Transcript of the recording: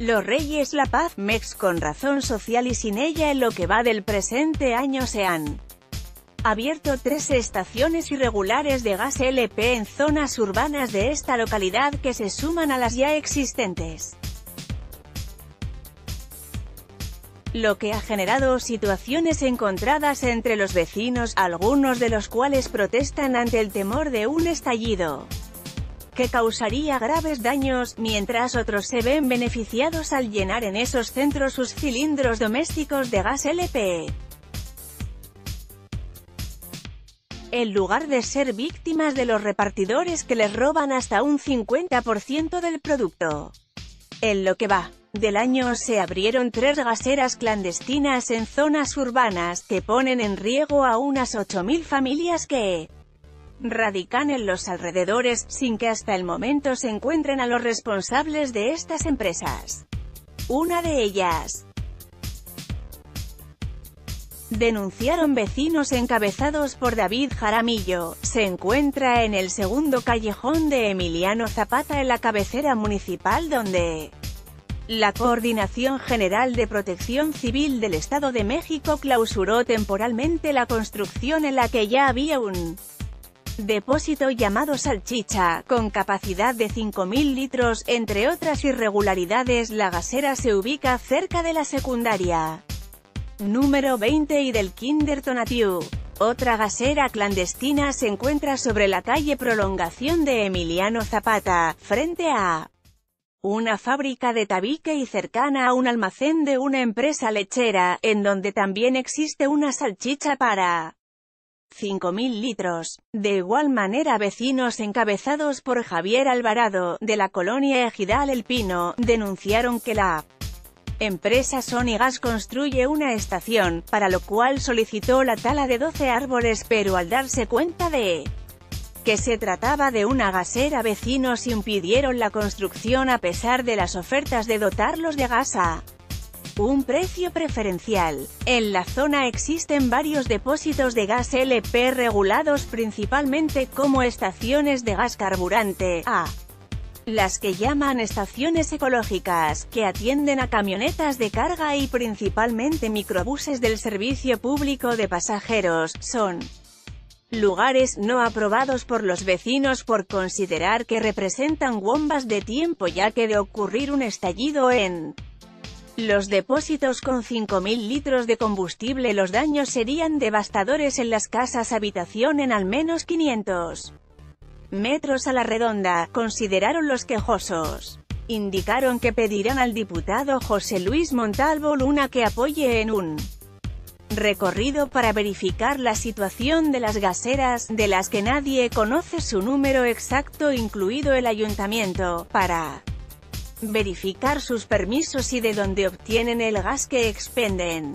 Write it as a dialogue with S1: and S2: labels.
S1: Los Reyes La Paz, MEX con razón social y sin ella en lo que va del presente año se han abierto tres estaciones irregulares de gas LP en zonas urbanas de esta localidad que se suman a las ya existentes. Lo que ha generado situaciones encontradas entre los vecinos, algunos de los cuales protestan ante el temor de un estallido que causaría graves daños, mientras otros se ven beneficiados al llenar en esos centros sus cilindros domésticos de gas LP. En lugar de ser víctimas de los repartidores que les roban hasta un 50% del producto. En lo que va del año se abrieron tres gaseras clandestinas en zonas urbanas, que ponen en riesgo a unas 8.000 familias que radican en los alrededores, sin que hasta el momento se encuentren a los responsables de estas empresas. Una de ellas, denunciaron vecinos encabezados por David Jaramillo, se encuentra en el segundo callejón de Emiliano Zapata en la cabecera municipal donde la Coordinación General de Protección Civil del Estado de México clausuró temporalmente la construcción en la que ya había un depósito llamado Salchicha, con capacidad de 5.000 litros, entre otras irregularidades la gasera se ubica cerca de la secundaria número 20 y del Kinder Tonatiu. Otra gasera clandestina se encuentra sobre la calle Prolongación de Emiliano Zapata, frente a una fábrica de tabique y cercana a un almacén de una empresa lechera, en donde también existe una salchicha para 5.000 litros. De igual manera vecinos encabezados por Javier Alvarado, de la colonia Ejidal El Pino, denunciaron que la empresa Sony Gas construye una estación, para lo cual solicitó la tala de 12 árboles pero al darse cuenta de que se trataba de una gasera vecinos impidieron la construcción a pesar de las ofertas de dotarlos de gasa un precio preferencial. En la zona existen varios depósitos de gas LP regulados principalmente como estaciones de gas carburante, a las que llaman estaciones ecológicas, que atienden a camionetas de carga y principalmente microbuses del servicio público de pasajeros, son lugares no aprobados por los vecinos por considerar que representan bombas de tiempo ya que de ocurrir un estallido en los depósitos con 5.000 litros de combustible los daños serían devastadores en las casas habitación en al menos 500 metros a la redonda, consideraron los quejosos. Indicaron que pedirán al diputado José Luis Montalvo Luna que apoye en un recorrido para verificar la situación de las gaseras, de las que nadie conoce su número exacto incluido el ayuntamiento, para verificar sus permisos y de dónde obtienen el gas que expenden.